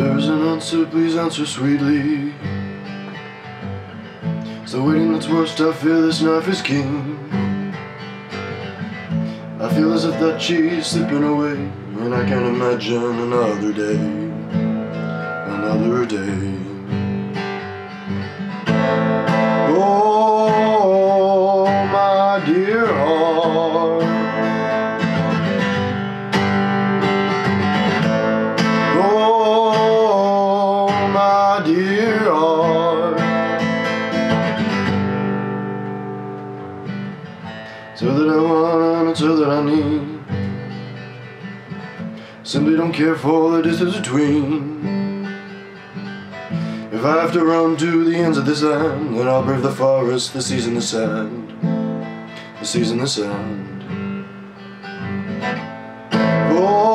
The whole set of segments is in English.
There's an answer, please answer sweetly. So waiting that's worst, I fear this knife is keen. I feel as if that cheese slipping away, and I can't imagine another day, another day. My dear heart. So that I want and so that I need. Simply don't care for the distance between. If I have to run to the ends of this land, then I'll brave the forest, the seas and the sand. The seas and the sand. Oh,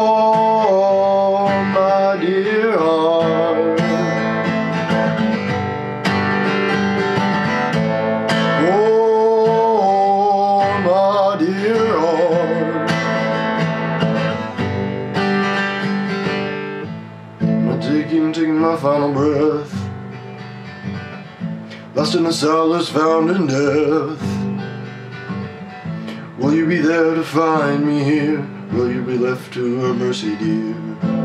Taking, taking my final breath. Lost in the solace found in death. Will you be there to find me here? Will you be left to her mercy, dear?